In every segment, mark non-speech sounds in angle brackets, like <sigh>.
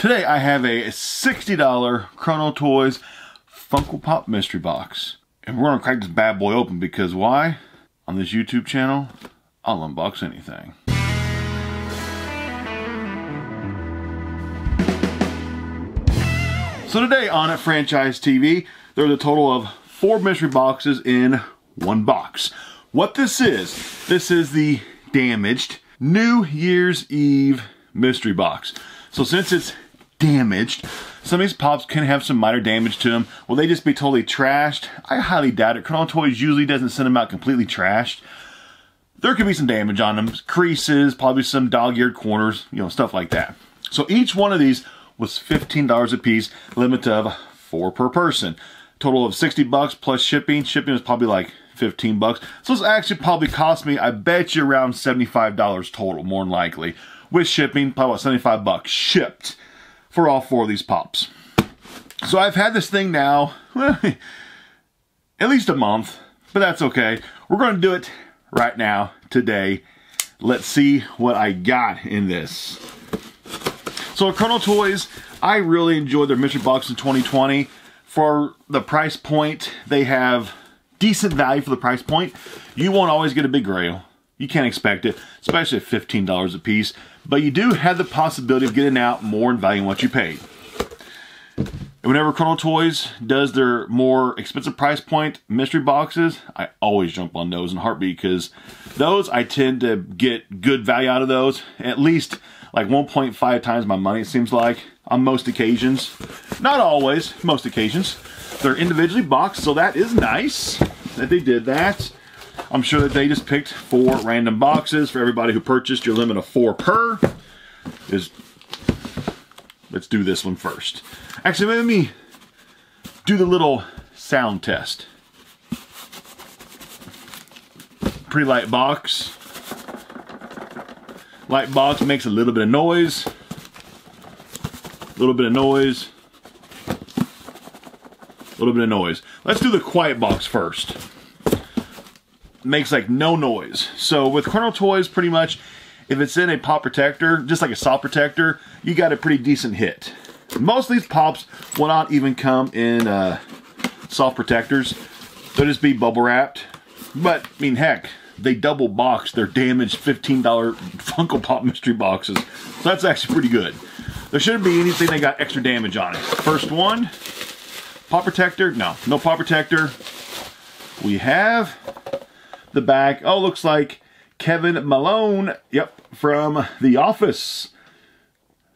Today I have a $60 Chrono Toys Funko Pop Mystery Box. And we're gonna crack this bad boy open because why? On this YouTube channel, I'll unbox anything. So today on at Franchise TV, there's a total of four mystery boxes in one box. What this is, this is the damaged New Year's Eve mystery box. So since it's damaged. Some of these pops can have some minor damage to them. Will they just be totally trashed? I highly doubt it. Chrono Toys usually doesn't send them out completely trashed. There could be some damage on them. Creases, probably some dog-eared corners, you know, stuff like that. So each one of these was $15 a piece, limit of four per person. Total of 60 bucks plus shipping. Shipping was probably like 15 bucks. So this actually probably cost me, I bet you around $75 total, more than likely. With shipping, probably about 75 bucks shipped for all four of these pops. So I've had this thing now <laughs> at least a month, but that's okay. We're to do it right now, today. Let's see what I got in this. So Chrono Toys, I really enjoyed their mystery box in 2020. For the price point, they have decent value for the price point. You won't always get a big grail. You can't expect it, especially at $15 a piece. But you do have the possibility of getting out more in value than what you paid. And whenever Chrono Toys does their more expensive price point mystery boxes, I always jump on those in heartbeat because those I tend to get good value out of those. At least like 1.5 times my money, it seems like, on most occasions. Not always, most occasions. They're individually boxed, so that is nice that they did that. I'm sure that they just picked four random boxes for everybody who purchased your limit of four per. Is Let's do this one first. Actually, let me do the little sound test. Pretty light box. Light box makes a little bit of noise. A little bit of noise. A little bit of noise. Let's do the quiet box first makes like no noise. So with Chrono Toys, pretty much, if it's in a pop protector, just like a soft protector, you got a pretty decent hit. Most of these pops will not even come in uh, soft protectors. They'll just be bubble wrapped. But, I mean, heck, they double box their damaged $15 Funko Pop mystery boxes. So that's actually pretty good. There shouldn't be anything that got extra damage on it. First one, pop protector. No, no pop protector. We have the back. Oh, looks like Kevin Malone. Yep, from The Office.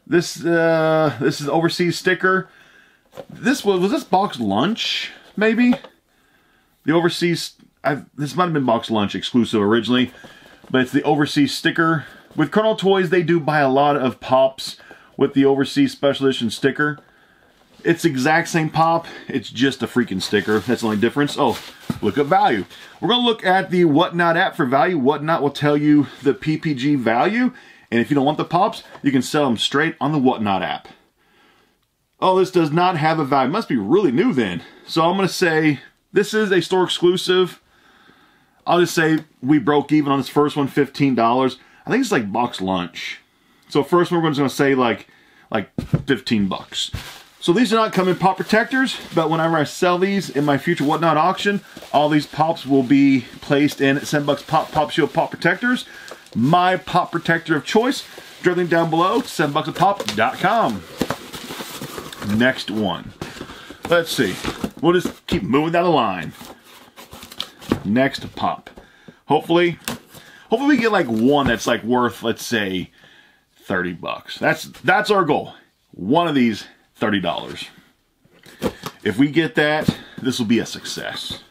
This uh, this is overseas sticker. This was was this BoxLunch maybe? The overseas. I've, this might have been BoxLunch exclusive originally, but it's the overseas sticker. With Chrono Toys, they do buy a lot of pops with the overseas special edition sticker. It's exact same pop, it's just a freaking sticker. That's the only difference. Oh, look at value. We're gonna look at the Whatnot app for value. Whatnot will tell you the PPG value, and if you don't want the pops, you can sell them straight on the Whatnot app. Oh, this does not have a value. Must be really new then. So I'm gonna say this is a store exclusive. I'll just say we broke even on this first one, $15. I think it's like BoxLunch. So first one we're just gonna say like like 15 bucks. So these are not coming pop protectors, but whenever I sell these in my future Whatnot auction, all these pops will be placed in 7 bucks pop pop shield pop protectors. My pop protector of choice, directly down below, 7bucksapop.com. Next one. Let's see. We'll just keep moving down the line. Next pop. Hopefully, hopefully we get like one that's like worth, let's say, 30 bucks. That's that's our goal. One of these $30. If we get that, this will be a success.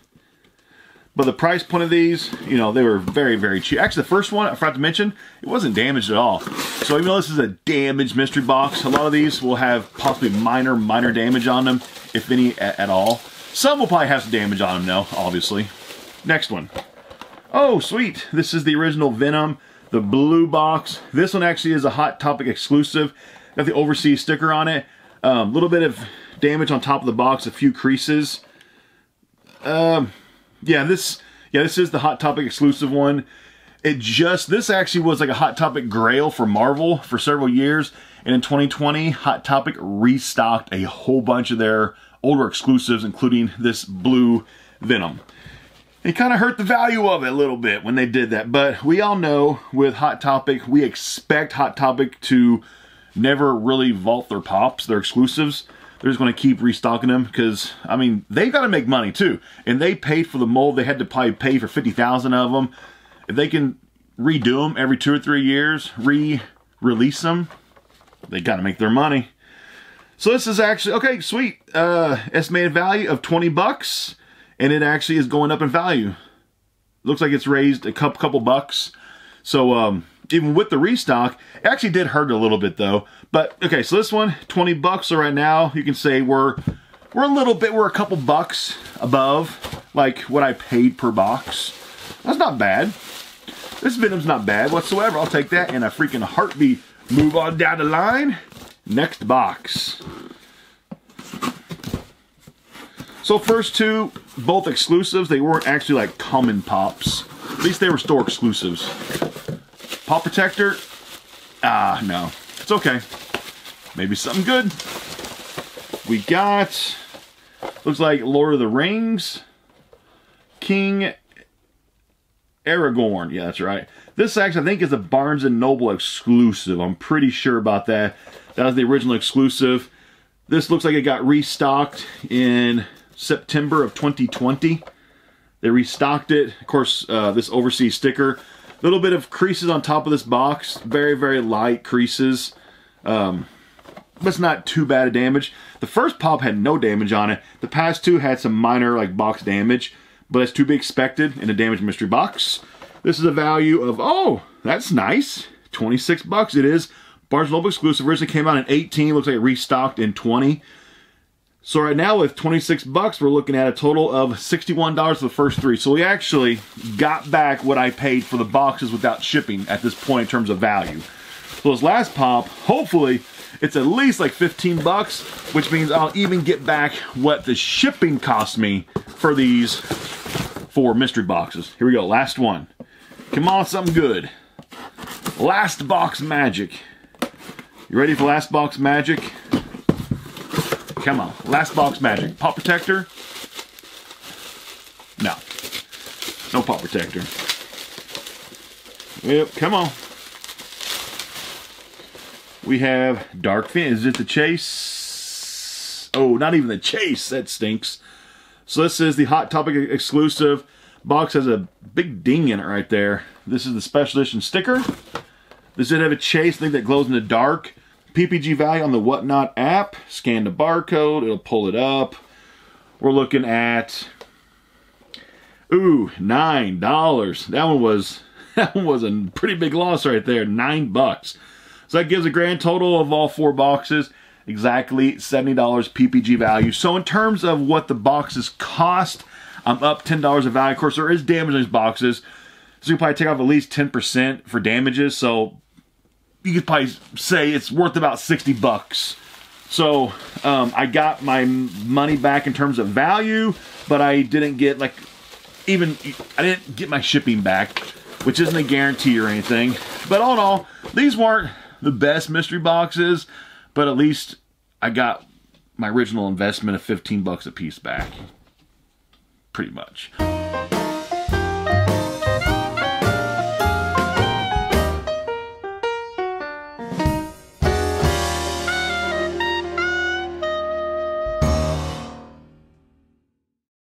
But the price point of these, you know, they were very, very cheap. Actually, the first one, I forgot to mention, it wasn't damaged at all. So even though this is a damaged mystery box, a lot of these will have possibly minor, minor damage on them, if any at, at all. Some will probably have some damage on them, though, obviously. Next one. Oh, sweet. This is the original Venom, the blue box. This one actually is a Hot Topic exclusive. Got the overseas sticker on it. A um, little bit of damage on top of the box, a few creases. Um, yeah, this yeah this is the Hot Topic exclusive one. It just this actually was like a Hot Topic Grail for Marvel for several years, And in 2020, Hot Topic restocked a whole bunch of their older exclusives, including this blue Venom. It kind of hurt the value of it a little bit when they did that. But we all know with Hot Topic, we expect Hot Topic to never really vault their pops, their exclusives. They're just going to keep restocking them because, I mean, they've got to make money too. And they paid for the mold. They had to probably pay for 50,000 of them. If they can redo them every two or three years, re-release them, they got to make their money. So this is actually, okay, sweet. Uh, estimated value of 20 bucks. And it actually is going up in value. Looks like it's raised a couple, couple bucks. So, um, even with the restock, it actually did hurt a little bit though. But okay, so this one, 20 bucks. So right now you can say we're we're a little bit, we're a couple bucks above like what I paid per box. That's not bad. This Venom's not bad whatsoever. I'll take that in a freaking heartbeat. Move on down the line. Next box. So first two, both exclusives. They weren't actually like common pops. At least they were store exclusives. Pop Protector, ah, no. It's okay. Maybe something good. We got, looks like Lord of the Rings, King Aragorn. Yeah, that's right. This actually, I think, is a Barnes & Noble exclusive. I'm pretty sure about that. That was the original exclusive. This looks like it got restocked in September of 2020. They restocked it. Of course, uh, this overseas sticker little bit of creases on top of this box. Very, very light creases. Um, but it's not too bad of damage. The first pop had no damage on it. The past two had some minor like box damage, but it's to be expected in a damaged mystery box. This is a value of, oh, that's nice. 26 bucks it is. Barnes Noble exclusive originally came out in 18. Looks like it restocked in 20. So right now with 26 bucks, we're looking at a total of $61 for the first three. So we actually got back what I paid for the boxes without shipping at this point in terms of value. So this last pop, hopefully it's at least like 15 bucks, which means I'll even get back what the shipping cost me for these four mystery boxes. Here we go, last one. Come on, something good. Last box magic. You ready for last box magic? Come on. Last box magic. Pop protector? No. No pop protector. Yep, come on. We have Dark Fin. Is it the Chase? Oh, not even the Chase. That stinks. So this is the Hot Topic exclusive. Box has a big ding in it right there. This is the special edition sticker. Does it have a chase thing that glows in the dark. PPG value on the Whatnot app. Scan the barcode, it'll pull it up. We're looking at, ooh, $9. That one was, <laughs> that one was a pretty big loss right there, nine bucks. So that gives a grand total of all four boxes, exactly $70 PPG value. So in terms of what the boxes cost, I'm up $10 of value. Of course, there is damage in these boxes. So you probably take off at least 10% for damages. So you could probably say it's worth about 60 bucks. So um, I got my money back in terms of value, but I didn't get like even I didn't get my shipping back, which isn't a guarantee or anything. But all in all, these weren't the best mystery boxes, but at least I got my original investment of 15 bucks a piece back. Pretty much.